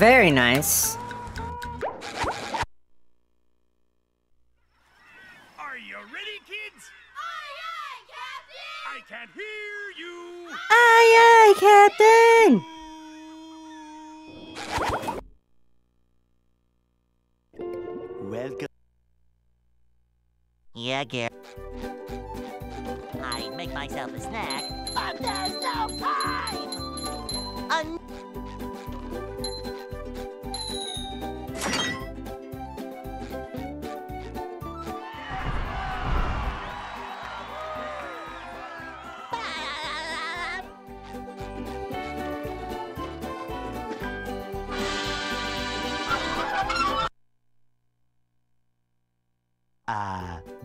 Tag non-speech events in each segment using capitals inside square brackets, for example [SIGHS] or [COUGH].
Very nice. Are you ready, kids? Aye, aye, Captain! I can't hear you. Aye, aye, Captain! Welcome. Yeah, Gary. I make myself a snack, but there's no time. Un-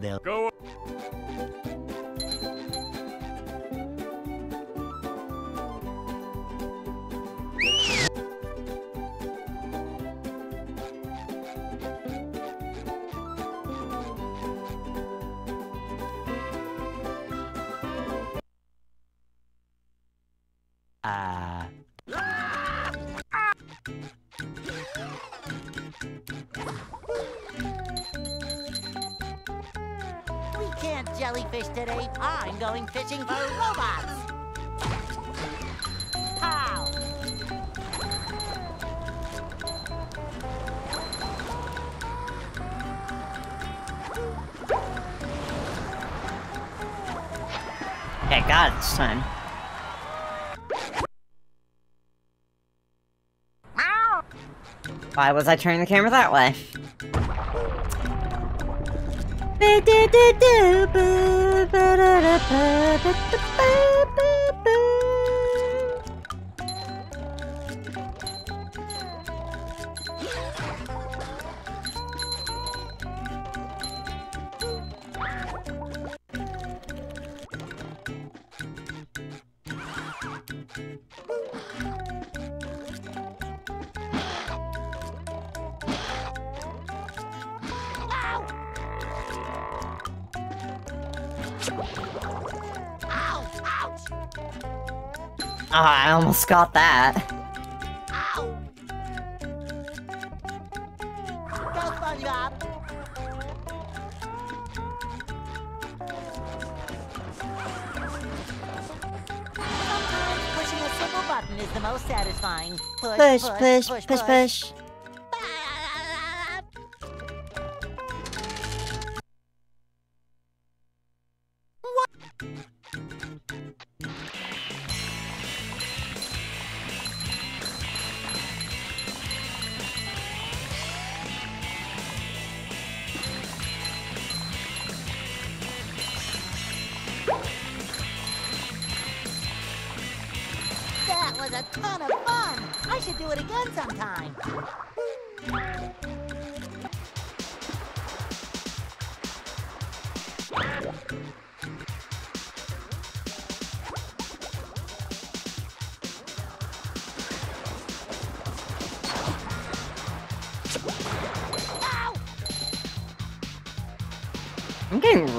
they'll Go. Why was I turning the camera that way? Ow! Ouch! Oh, I almost got that. Ow! Sometimes pushing a simple button is the most satisfying. Push, push, push, push, push. That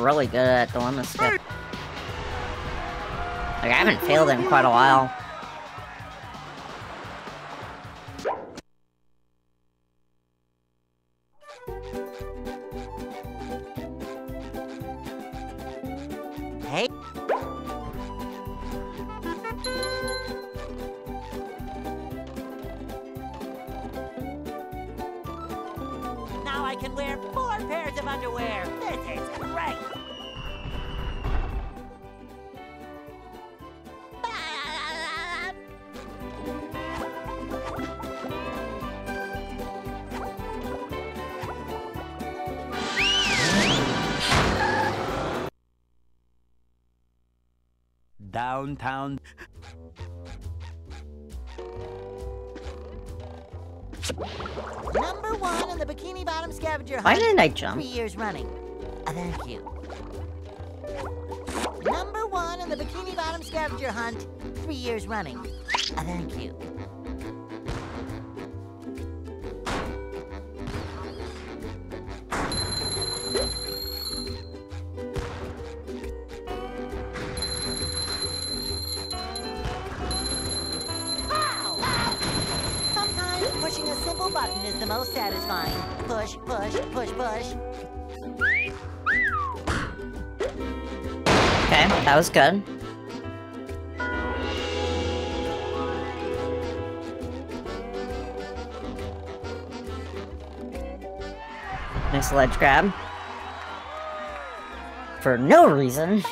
really good at Dilemma Skip. Like, I haven't failed in quite a while. Downtown. Number one in the Bikini Bottom Scavenger Why Hunt. didn't I Three jump? years running. Uh, thank you. Number one in the Bikini Bottom Scavenger Hunt. Three years running. Uh, thank you. That was good. Nice ledge grab. For no reason.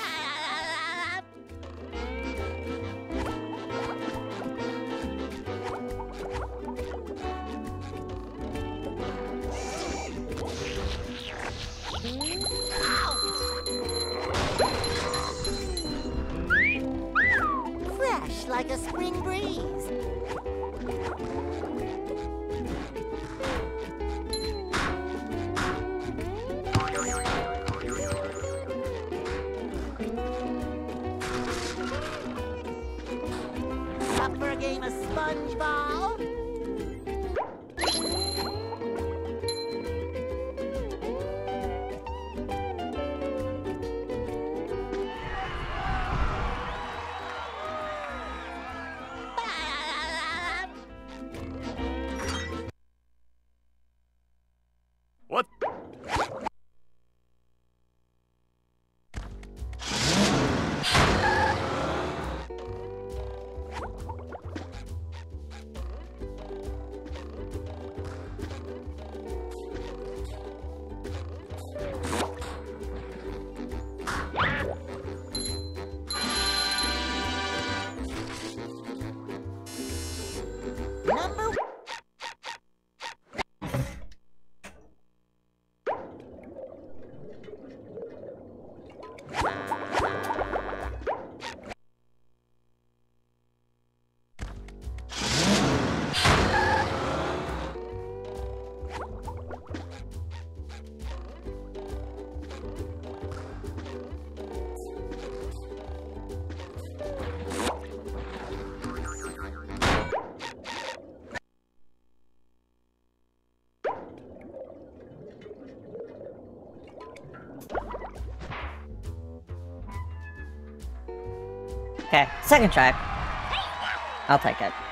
Okay, second try. I'll take it.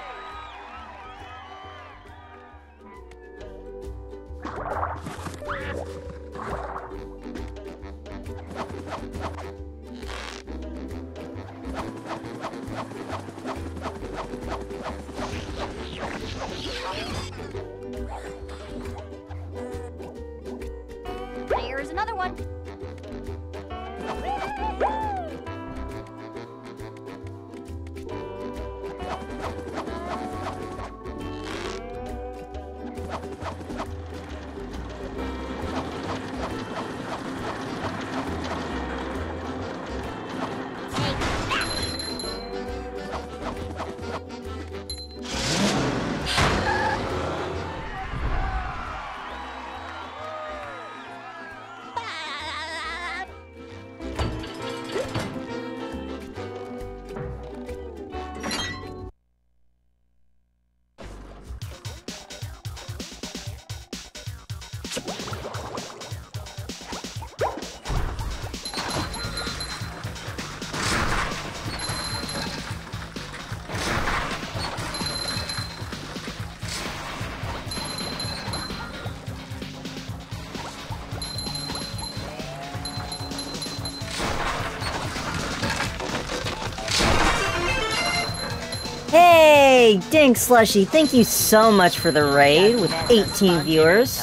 Dink Slushy, thank you so much for the raid with 18 viewers.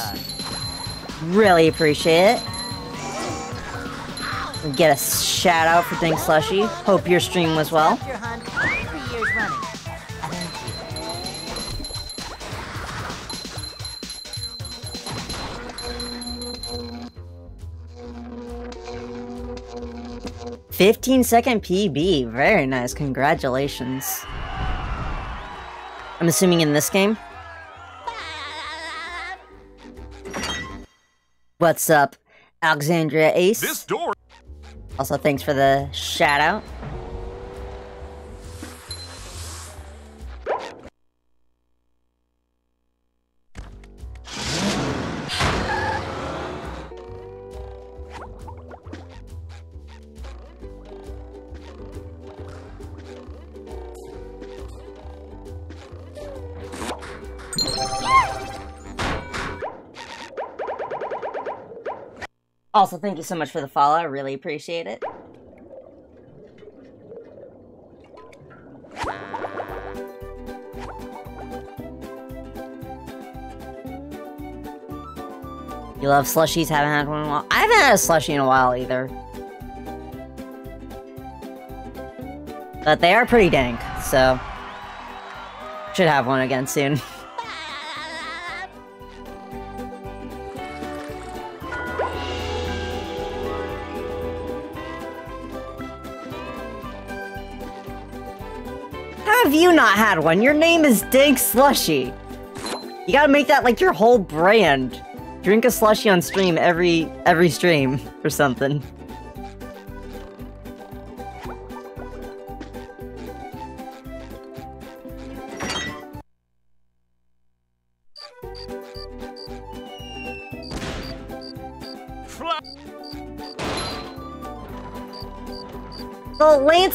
Really appreciate it. Get a shout out for Dink Slushy. Hope your stream was well. Your hunt three years running. Thank you. 15 second PB. Very nice. Congratulations. I'm assuming in this game. What's up, Alexandria Ace? This door. Also, thanks for the shout out. Also, thank you so much for the follow. I really appreciate it. You love slushies? Haven't had one in a while. I haven't had a slushie in a while either. But they are pretty dank, so should have one again soon. [LAUGHS] you not had one? Your name is Dank Slushy. You gotta make that like your whole brand. Drink a slushy on stream every every stream or something.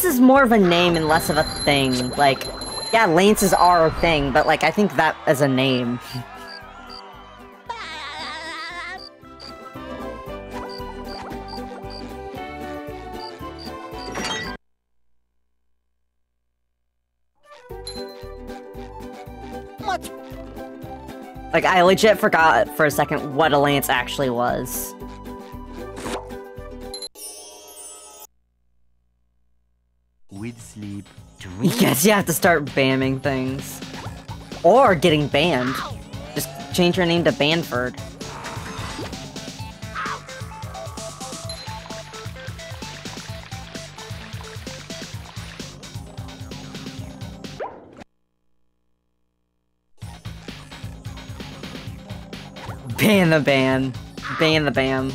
Lance is more of a name and less of a thing. Like, yeah, Lances are a thing, but like I think that as a name. Like I legit forgot for a second what a lance actually was. Sleep. [LAUGHS] Drink. Yes, you have to start banning things. Or getting banned. Just change your name to Banford. Ban the ban. Ban the ban.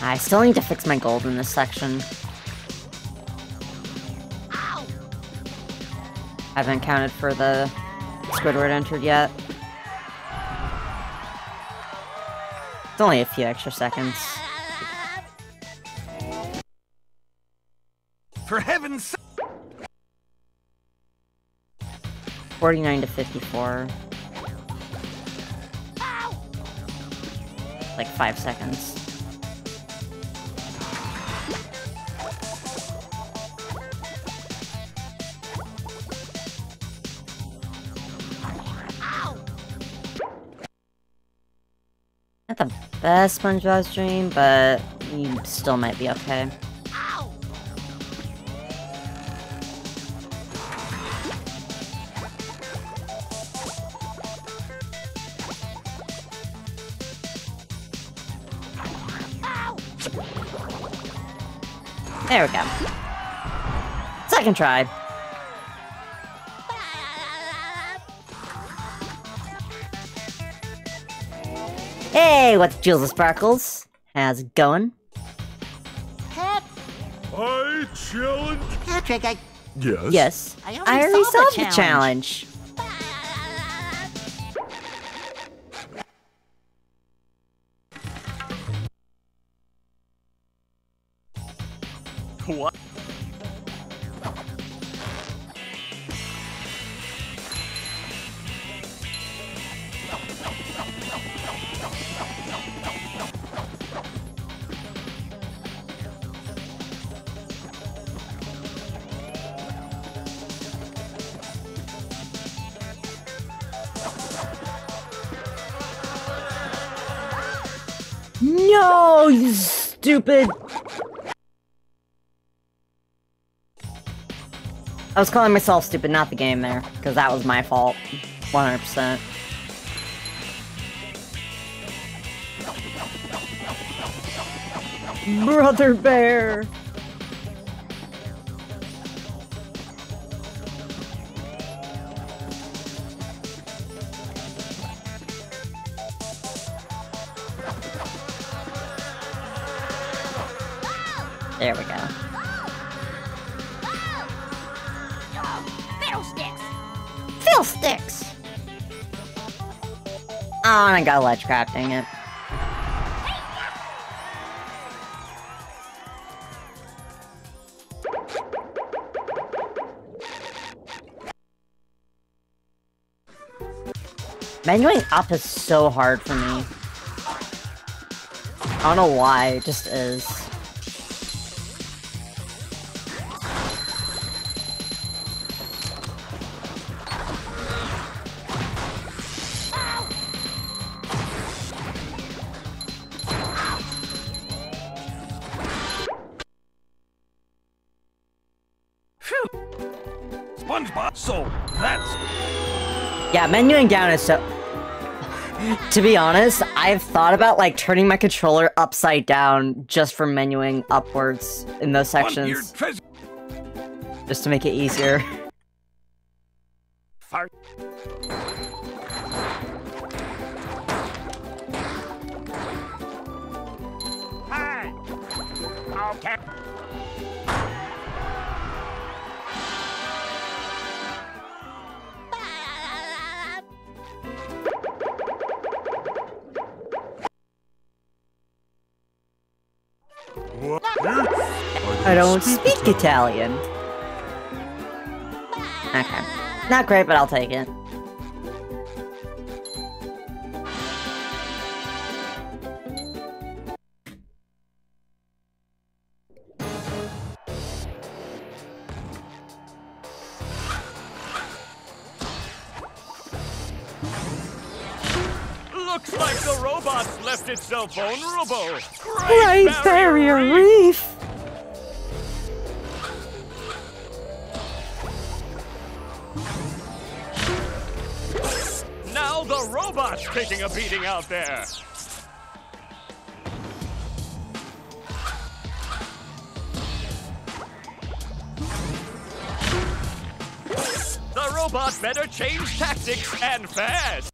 I still need to fix my gold in this section. I haven't counted for the Squidward entered yet. It's only a few extra seconds. For heaven's sake. 49 to 54. Like five seconds. Best SpongeBob stream, but you still might be okay. There we go. Second try. Hey, what's Jules of Sparkles? How's it going? Pat? I challenge. Patrick, I... Yes. Yes. I already I already solved the solved the challenge. challenge. Stupid. I was calling myself stupid, not the game there, because that was my fault. 100%. Brother Bear! I got a ledge crap, dang it. Menuing up is so hard for me. I don't know why, it just is. Yeah, menuing down is so... to be honest, I've thought about, like, turning my controller upside down just for menuing upwards in those sections, just to make it easier. Fart. I don't speak Italian. Okay. Not great, but I'll take it. Looks like the robot's left itself vulnerable. Great Barrier Reef! Now taking a beating out there. The robot better change tactics and fast.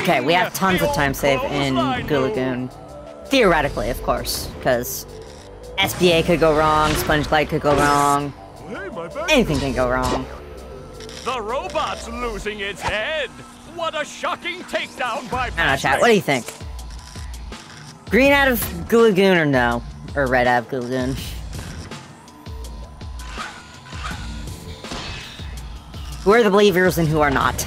Okay, we have tons of time save in Goo Lagoon. Theoretically, of course, because SBA could go wrong, Sponge Glide could go wrong, Hey, my bad. anything can go wrong. The robot's losing its head. What a shocking takedown by I don't know, chat, what do you think? Green out of Goo Lagoon or no? Or red out of Goo Lagoon? Who are the believers and who are not?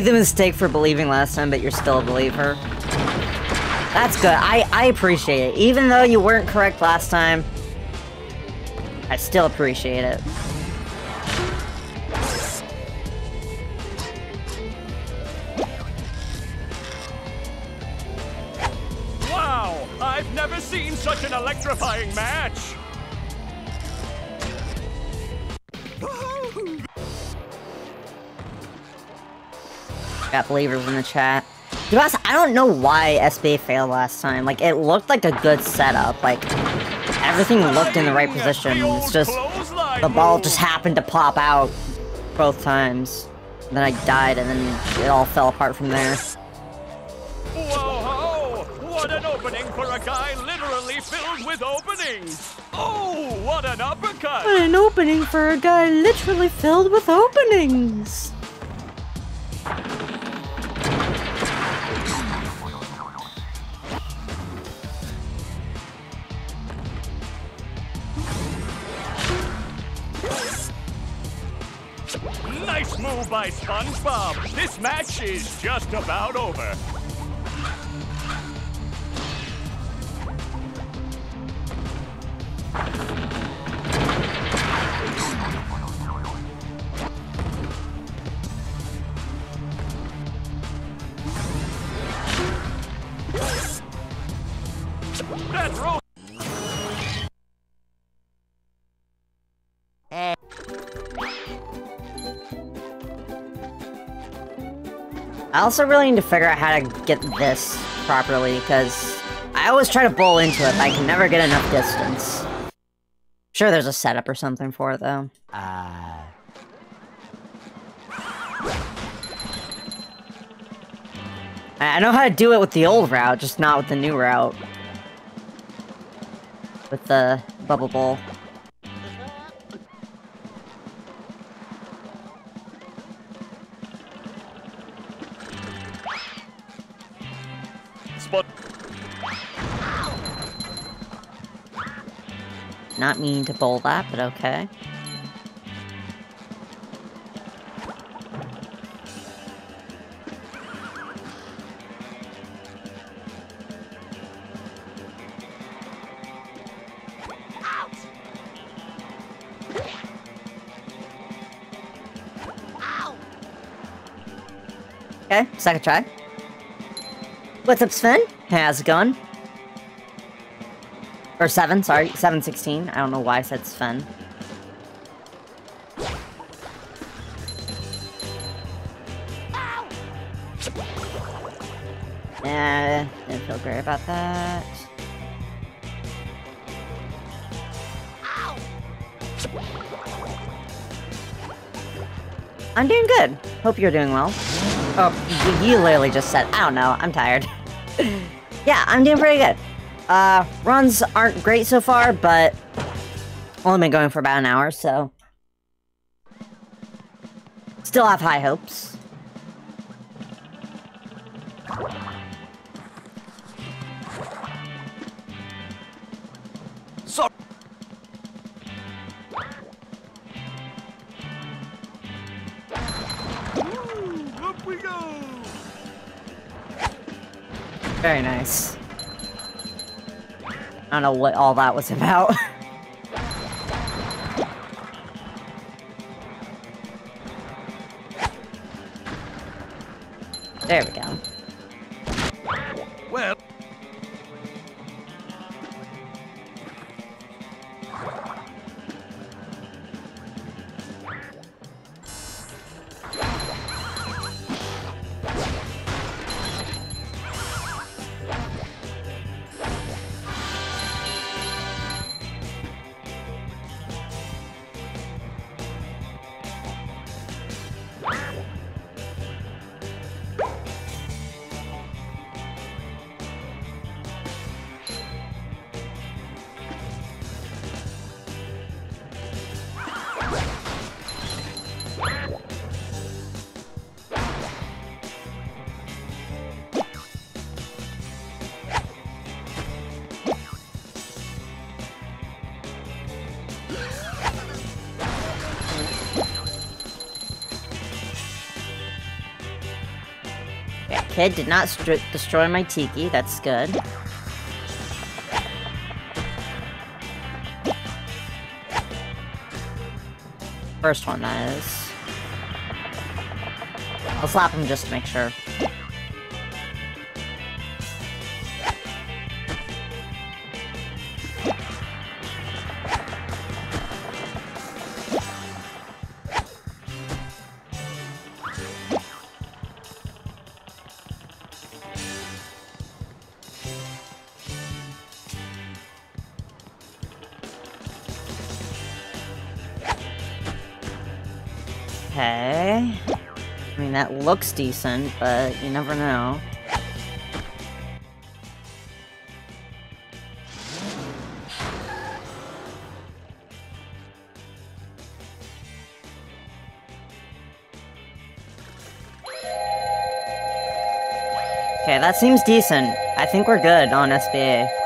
Made the mistake for believing last time, but you're still a believer. That's good. I, I appreciate it. Even though you weren't correct last time, I still appreciate it. Wow, I've never seen such an electrifying match. Got believers in the chat. To be honest, I don't know why SBA failed last time. Like, it looked like a good setup. Like, everything looked in the right position. It's just, the ball just happened to pop out both times. Then I died, and then it all fell apart from there. Whoa, what an opening for a guy literally filled with openings. Oh, what an uppercut. What An opening for a guy literally filled with openings. By SpongeBob. This match is just about over. I also really need to figure out how to get this properly, because I always try to bowl into it, but I can never get enough distance. Sure, there's a setup or something for it, though. Uh, I know how to do it with the old route, just not with the new route. With the bubble bowl. Not meaning to bowl that, but okay. Okay, second try. What's up, Sven? How's it going? Or 7, sorry. 716. I don't know why I said Sven. Nah, didn't feel great about that. I'm doing good. Hope you're doing well. Oh, you literally just said, I don't know, I'm tired. [LAUGHS] yeah, I'm doing pretty good. Uh, runs aren't great so far, but only been going for about an hour, so still have high hopes. Don't know what all that was about. [LAUGHS] there we go. Kid did not destroy my tiki. That's good. First one, that is. I'll slap him just to make sure. Looks decent, but you never know. Okay, that seems decent. I think we're good on SBA.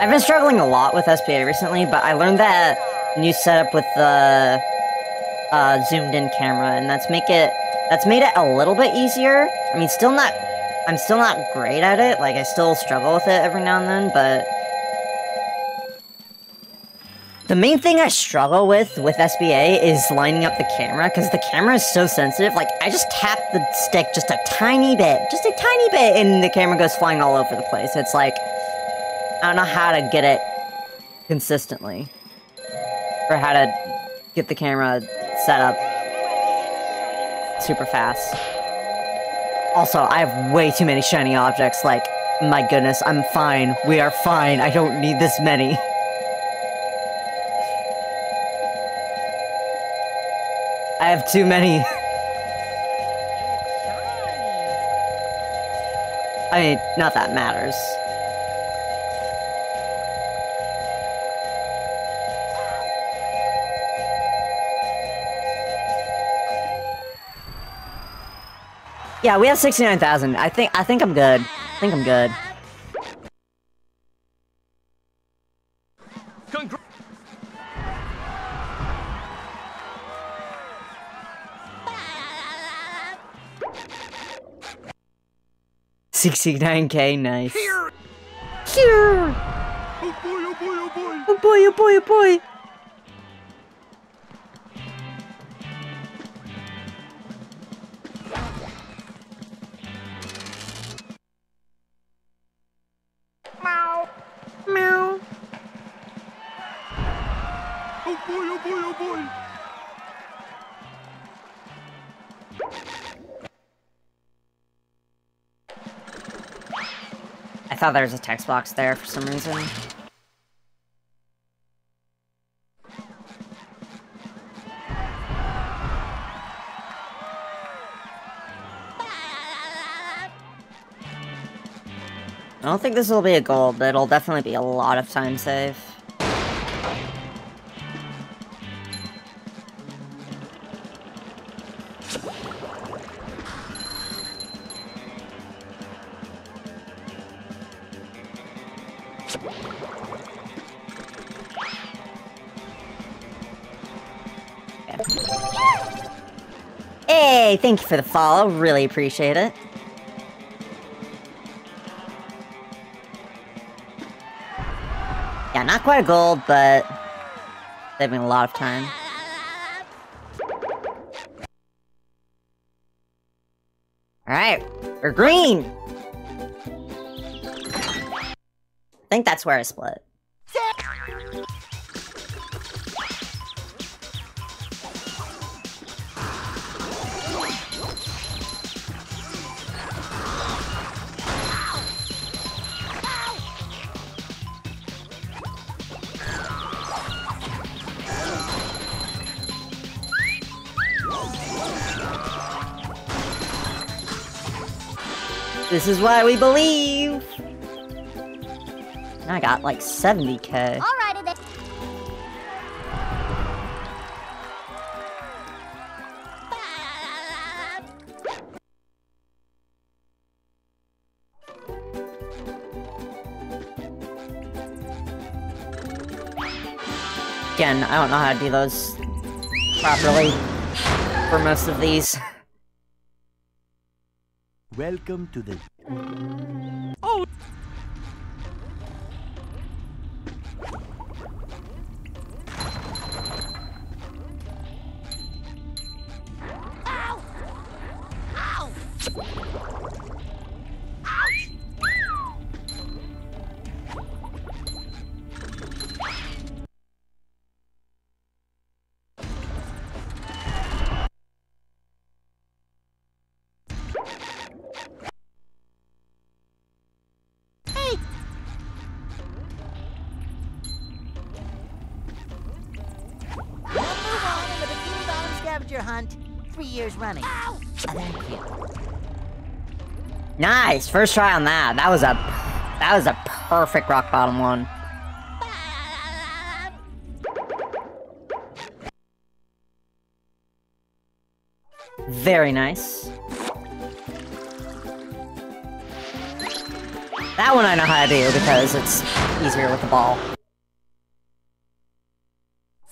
I've been struggling a lot with SBA recently, but I learned that new setup with the uh, zoomed in camera, and that's make it that's made it a little bit easier. I mean, still not I'm still not great at it. Like I still struggle with it every now and then, but The main thing I struggle with with SBA is lining up the camera because the camera is so sensitive. Like, I just tap the stick just a tiny bit, just a tiny bit, and the camera goes flying all over the place. It's like, I don't know how to get it consistently. Or how to get the camera set up super fast. Also, I have way too many shiny objects, like, my goodness, I'm fine. We are fine. I don't need this many. I have too many. [LAUGHS] I mean, not that matters. Yeah, we have 69,000. I think I think I'm good. I think I'm good. Congr- Sixty-nine K, nice. Here! Here! Oh boy, oh boy, oh boy! Oh boy, oh boy, oh boy! Thought there was a text box there for some reason. I don't think this will be a gold, but it'll definitely be a lot of time save. Hey, thank you for the follow. Really appreciate it. Yeah, not quite a gold, but saving a lot of time. Alright, we're green! I think that's where I split. This is why we believe! I got like 70k. Alrighty then. Again, I don't know how to do those properly for most of these. Welcome to the Number Bottom scavenger hunt. Three years running. Thank you. Nice! First try on that. That was a that was a perfect rock bottom one. Very nice. That one I know how to do because it's easier with the ball.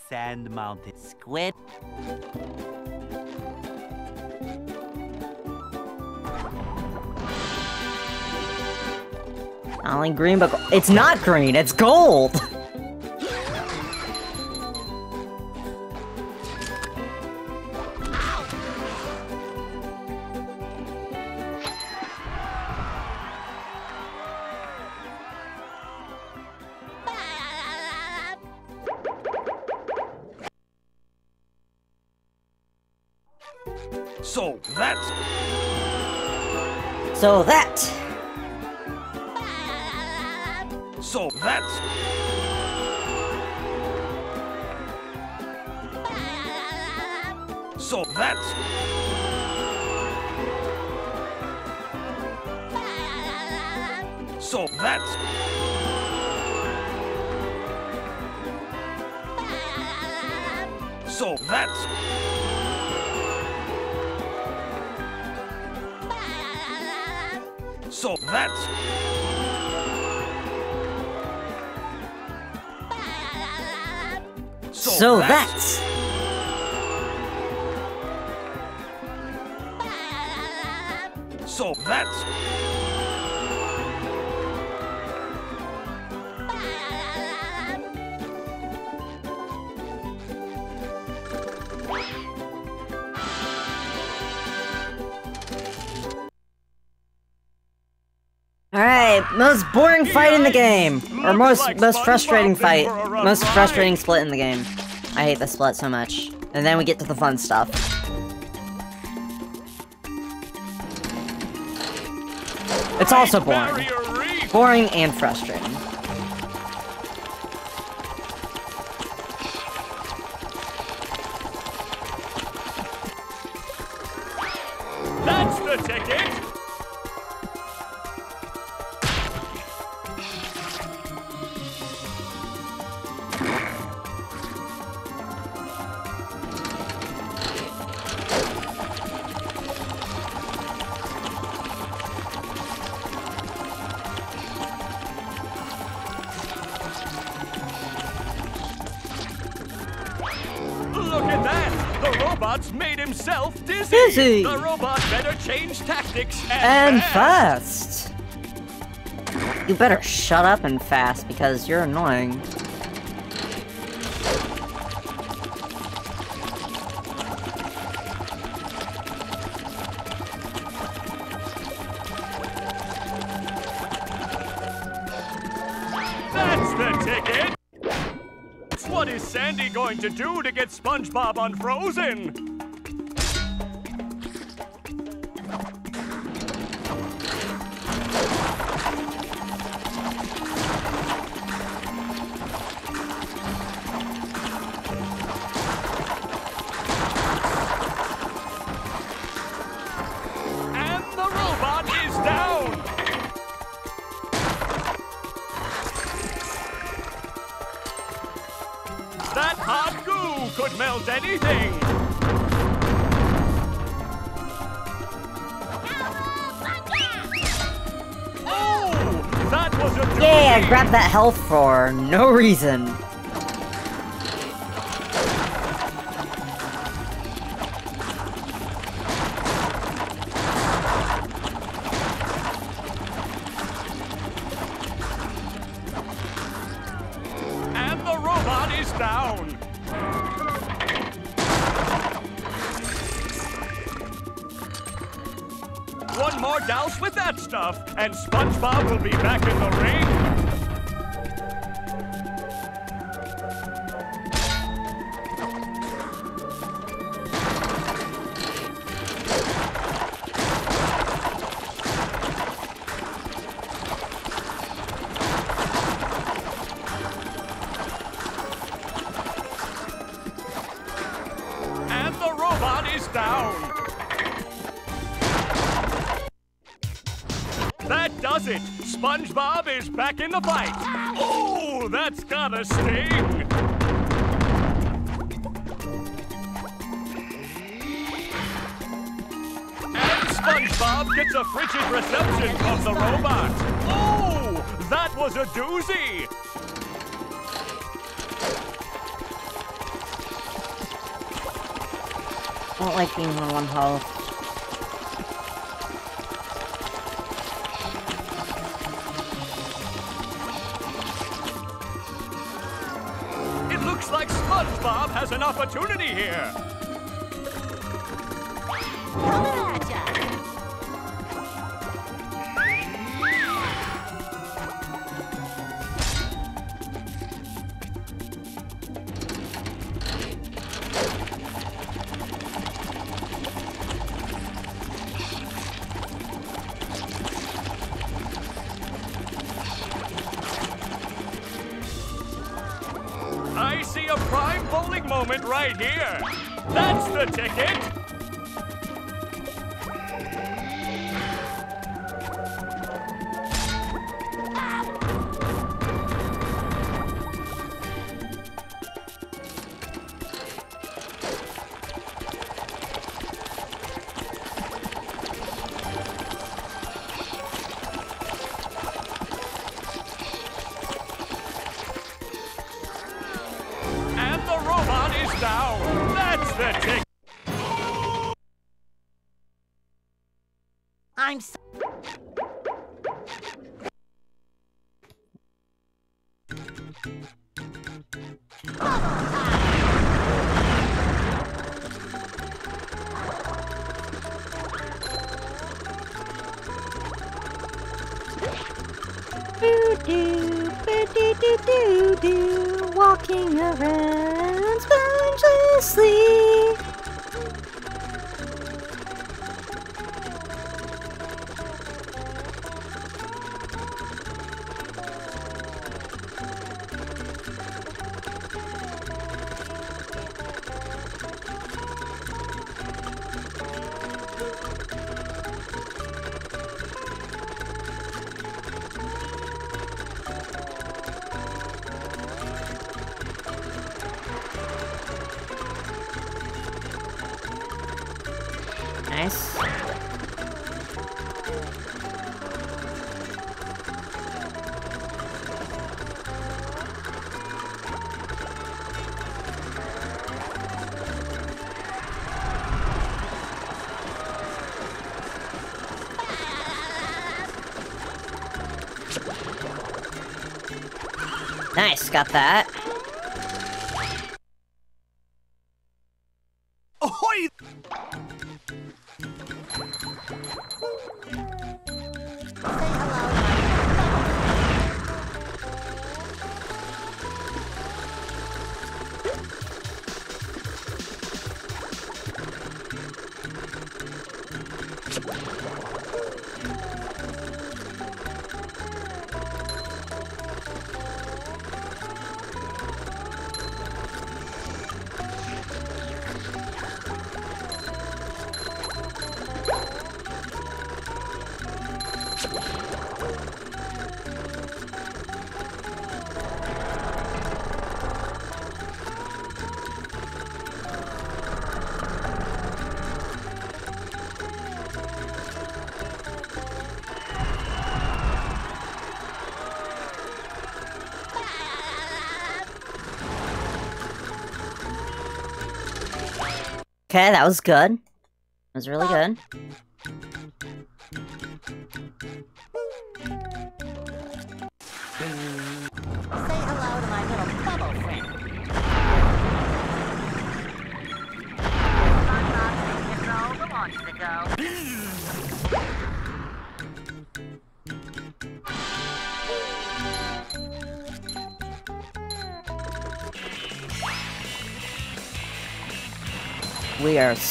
Sand Mountain. Squid. Only green, but it's not green. It's gold. Most boring fight in the game! Or most most frustrating fight. for a rough Most frustrating split in the game. I hate the split so much. And then we get to the fun stuff. It's also boring. Boring and frustrating. Dizzy. The robot better change tactics And and, fast! You better shut up and fast because you're annoying. That's the ticket! What is Sandy going to do to get SpongeBob unfrozen? That hot goo could melt anything! Oh! That was a! Yeah, I grabbed that health for no reason. Fight! Oh, that's gotta sting! And SpongeBob gets a frigid reception from the robot! Oh, that was a doozy! I don't like being on one health. Moment right here. That's the ticket. Nice, got that. Okay, that was good. That was really good.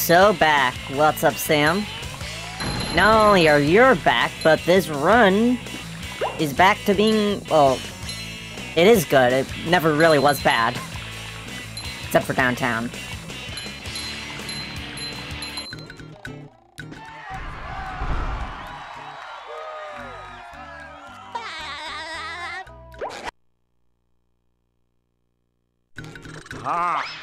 So back. What's up, Sam? Not only are you back, but this run is back to being, well, it is good. It never really was bad. Except for downtown. Ha!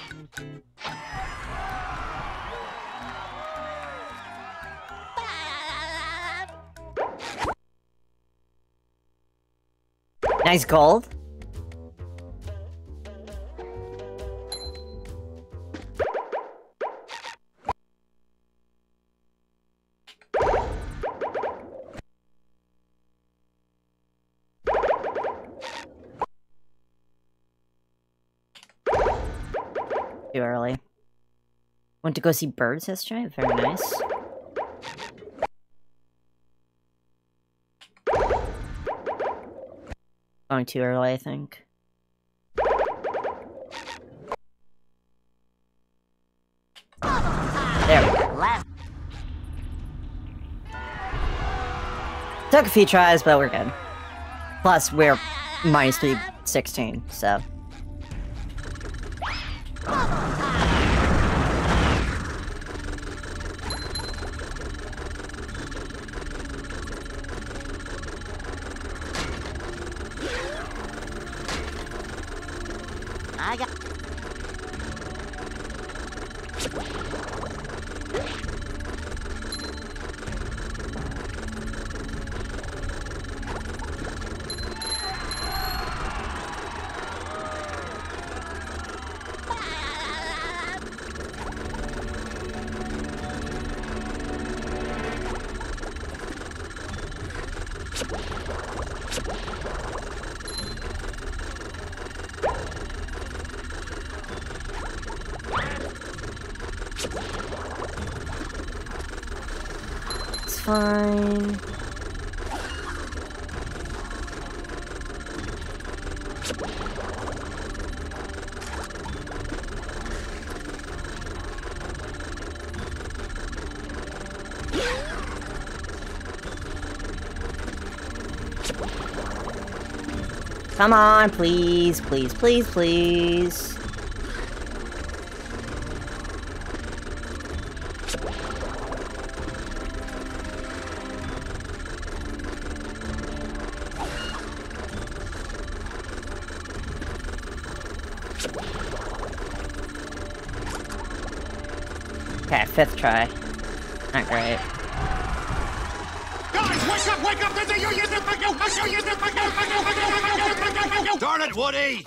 Nice gold. Too early. Went to go see birds yesterday. Very nice. Going too early, I think. There we go. Took a few tries, but we're good. Plus, we're minus 316, so. Come on, please, please, please, please. Okay, fifth try. Not great. You, you, Darn it, Woody!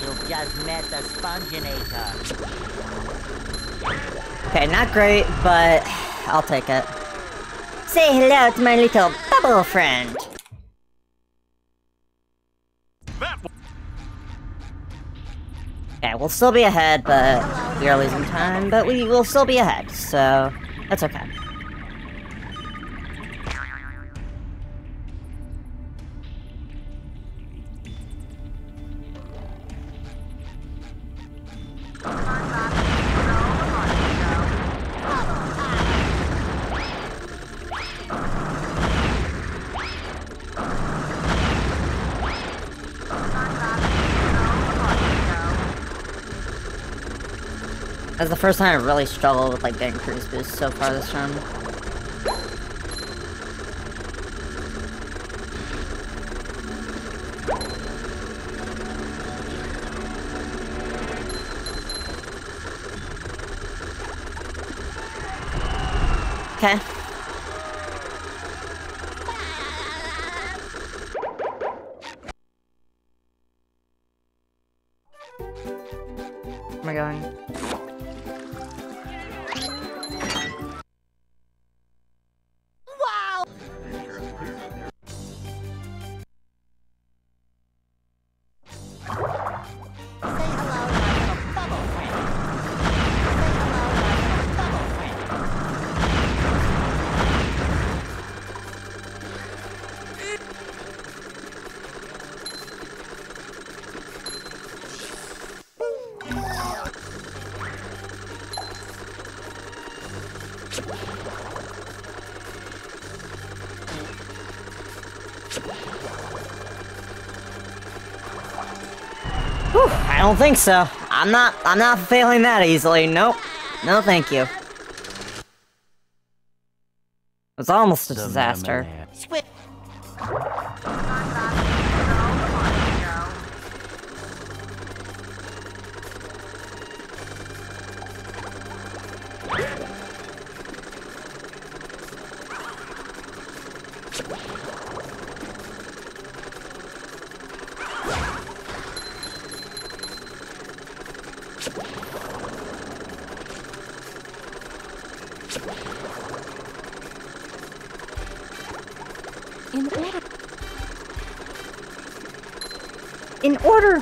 You just met the Sponginator. Okay, not great, but I'll take it. Say hello to my little bubble friend. Okay, we'll still be ahead, but we are losing time, but we will still be ahead, so that's okay. That's the first time I really struggled with like getting cruise boost so far this run. Okay. Don't think so. I'm not I'm not failing that easily. Nope. No thank you. It was almost a disaster. Order.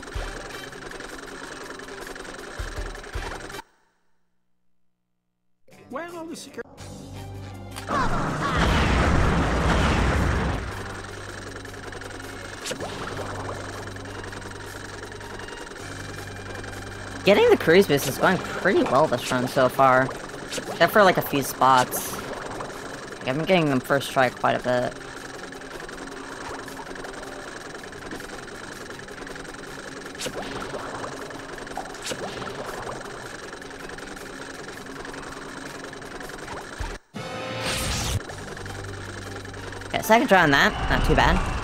Where are the security? Getting the cruise boost is going pretty well this run so far. Except for like a few spots. Like, I've been getting them first try quite a bit. Second try on that. Not too bad.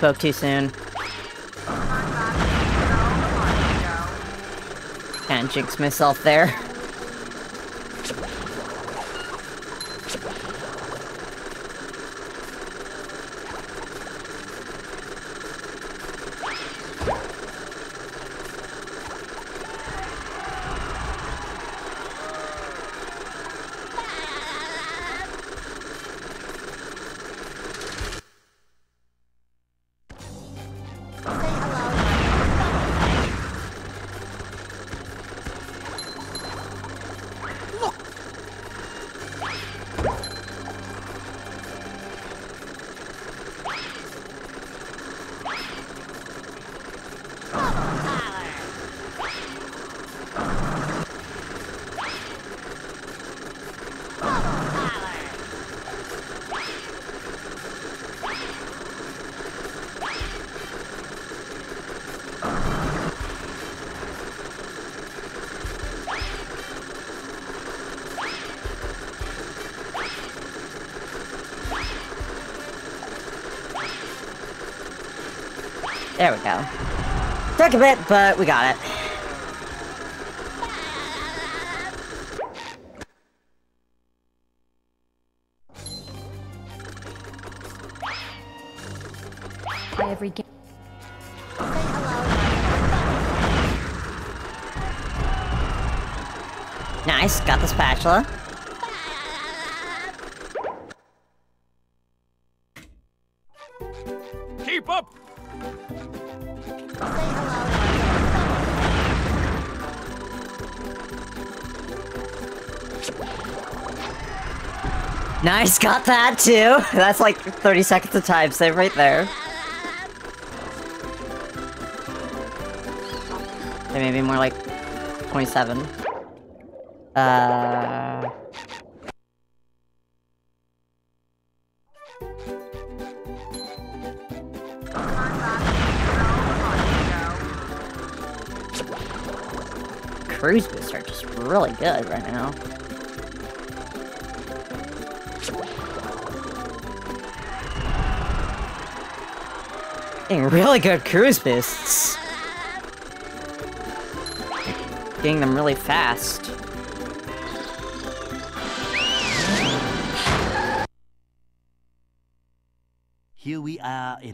Spoke too soon. Can't jinx myself there. There we go. Took a bit, but we got it. Every game. Nice, got the spatula. Got that too. [LAUGHS] That's like 30 seconds of time save right there. Okay, maybe more like 27. Uh... Cruise boosts are just really good right now. Getting really good cruise boosts. Getting them really fast. Here we are in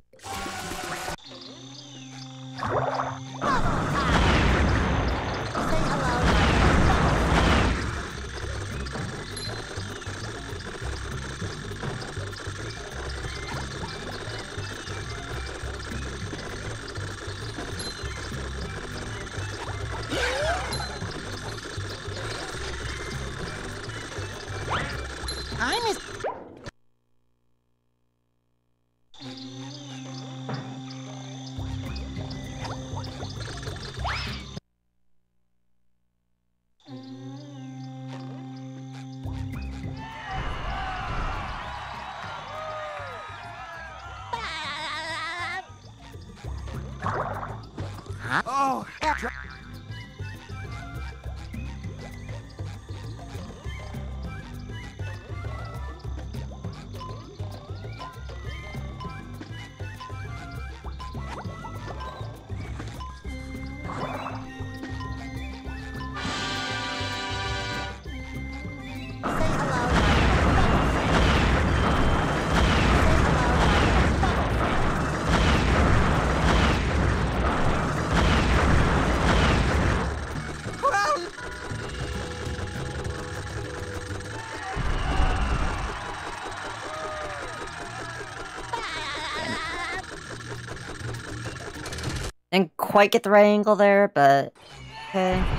quite get the right angle there, but okay.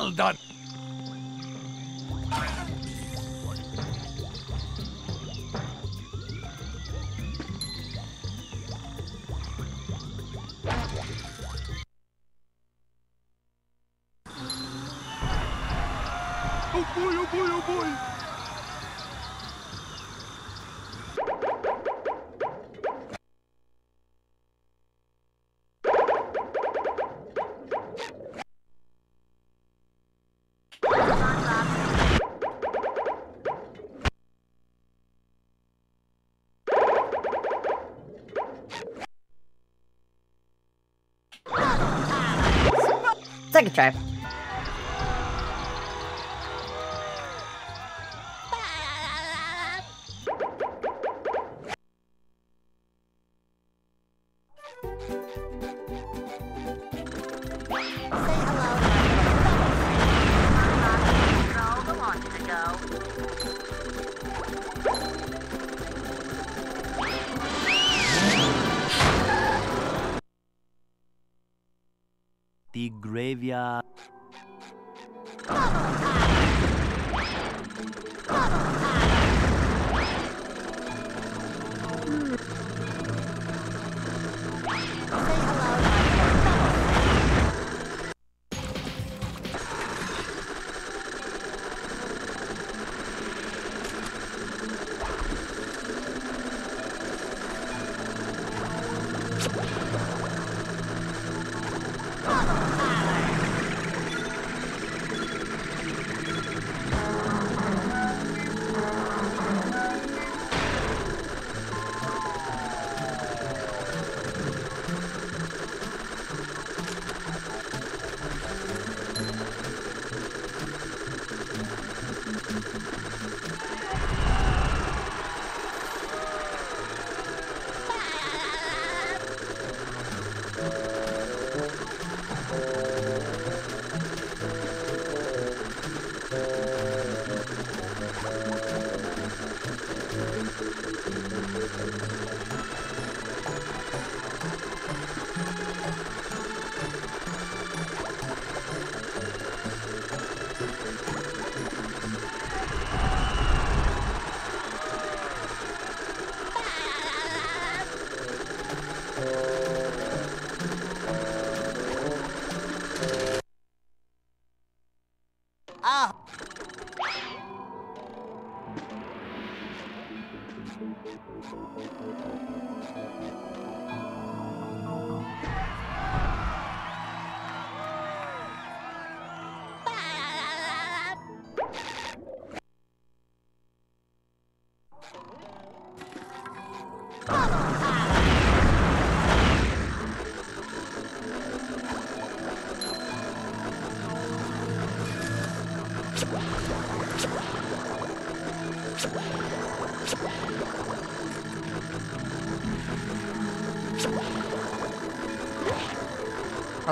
Well done. Second try.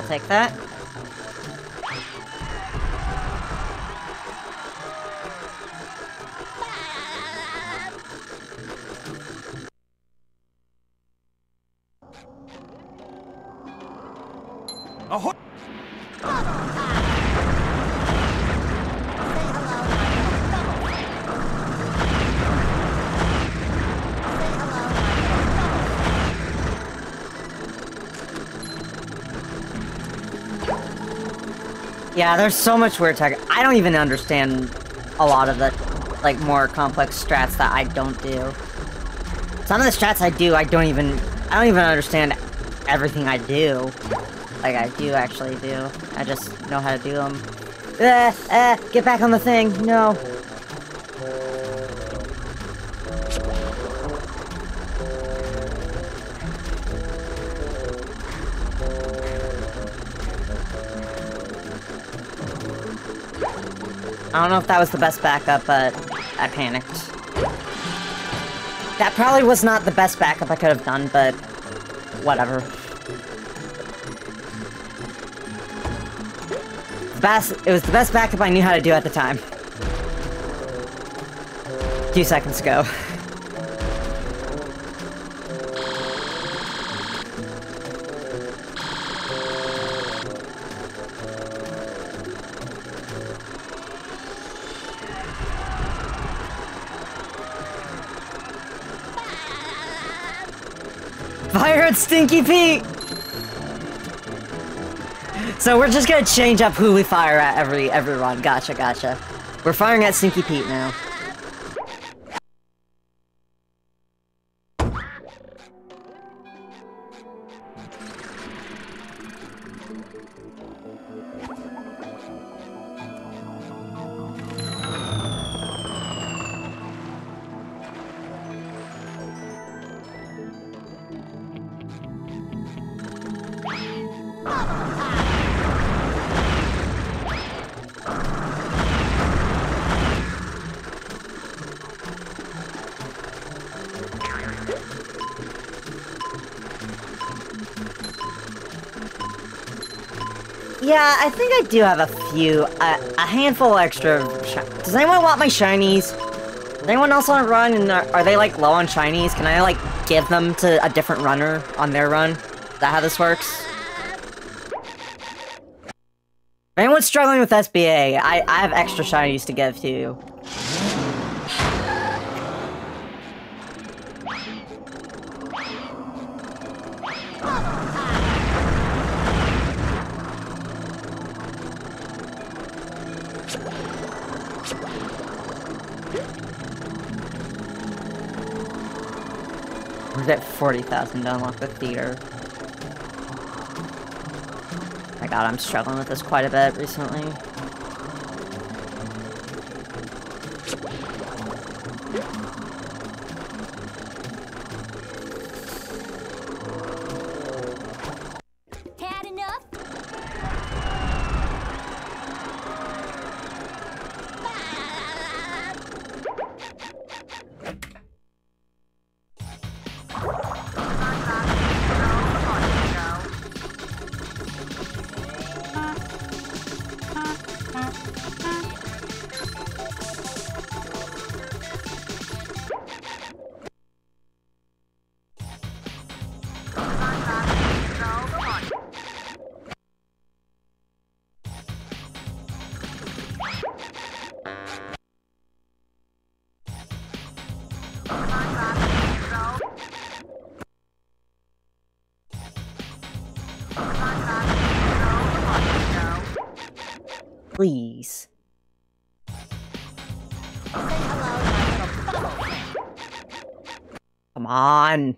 Take that. Ahoy! Yeah, there's so much weird tech. I don't even understand a lot of the, like more complex strats that I don't do. Some of the strats I do, I don't even I don't even understand everything I do. Like I do actually do. I just know how to do them. Uh, uh, get back on the thing. No. I don't know if that was the best backup, but I panicked. That probably was not the best backup I could have done, but whatever. Best, it was the best backup I knew how to do at the time. A few seconds ago. Stinky Pete! So we're just gonna change up who we fire at every every run. Gotcha, gotcha. We're firing at Stinky Pete now. Yeah, I think I do have a few, uh, a handful extra. Does anyone want my shinies? Does anyone else want to run? And are, are they like low on shinies? Can I like give them to a different runner on their run? Is that how this works? If anyone's struggling with SBA, I, I have extra shinies to give to you. 40,000 to unlock the theater. My god, I'm struggling with this quite a bit recently. Come on.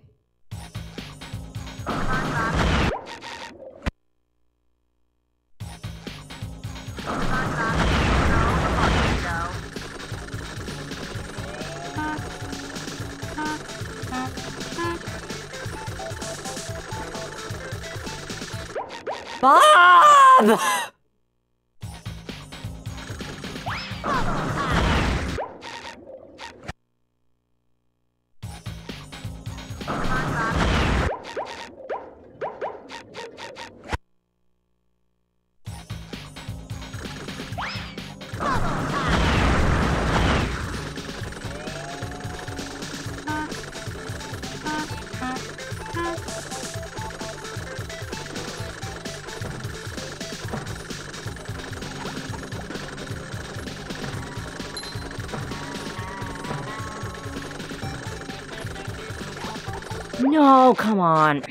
Come on.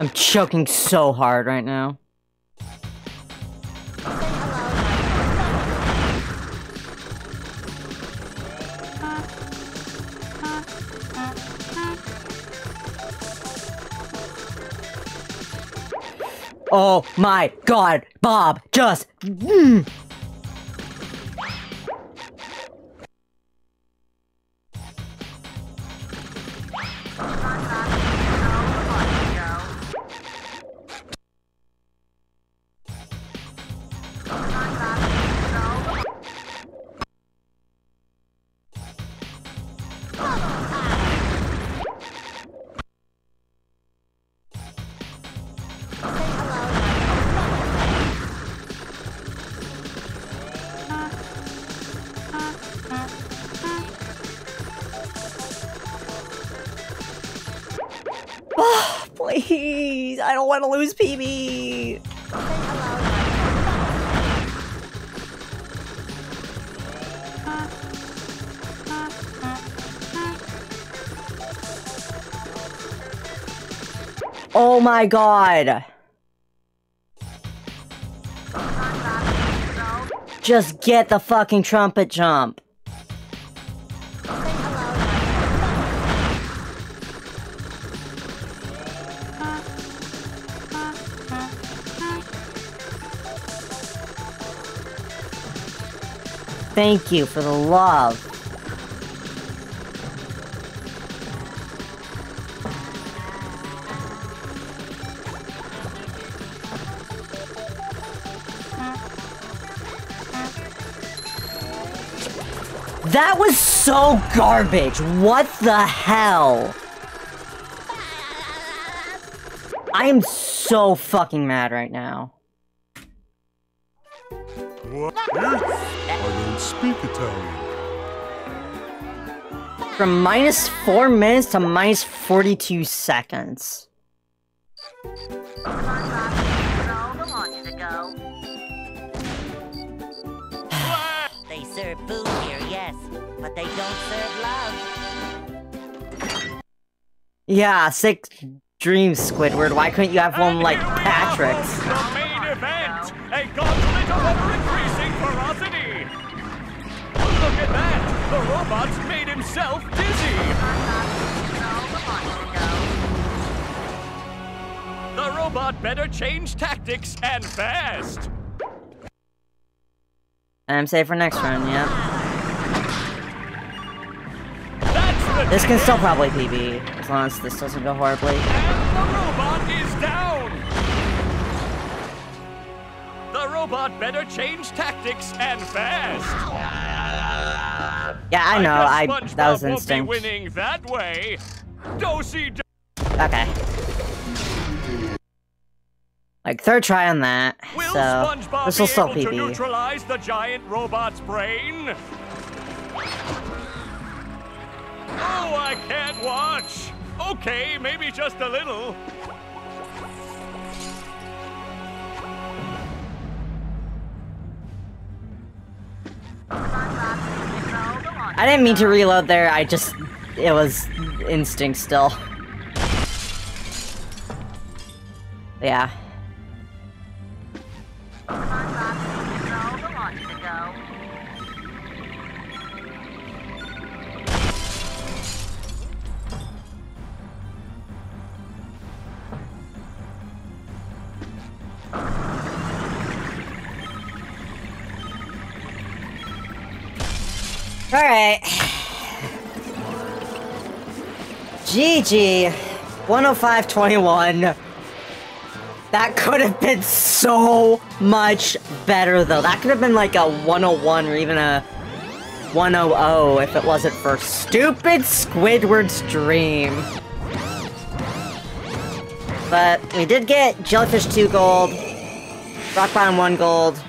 I'm choking so hard right now. Oh my god, Bob, just. Mm. Please, I don't want to lose PB. Oh my god. Just get the fucking trumpet jump. Thank you for the love. That was so garbage. What the hell? I am so fucking mad right now. What? I don't speak Italian. From minus 4 minutes to minus 42 seconds. [SIGHS] They serve food here, yes, but they don't serve love. Yeah, sick dreams, Squidward. Why couldn't you have one And like here we are, Patrick's? The robot's made himself dizzy. The robot better change tactics and fast. I'm safe for next round, yep. This can still probably PB, as long as this doesn't go horribly. And the robot is down. The robot better change tactics and fast. Yeah, I know, I, guess that was SpongeBob won't instinct. Winning that way. Dosey Okay. Like, third try on that, Will so SpongeBob this will be still able to neutralize the giant robot's brain? Oh, I can't watch. Okay, maybe just a little. I didn't mean to reload there, I just, it was instinct still. Yeah. Alright. GG. 105.21. That could have been so much better, though. That could have been like a 101 or even a 100 if it wasn't for stupid Squidward's dream. But we did get Jellyfish 2 gold, Rock Bottom 1 gold.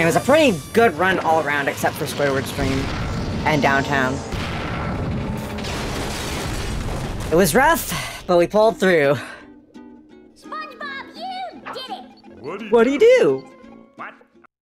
It was a pretty good run all around, except for Squidward's dream and downtown. It was rough, but we pulled through. SpongeBob, you did it! What do you What do you do?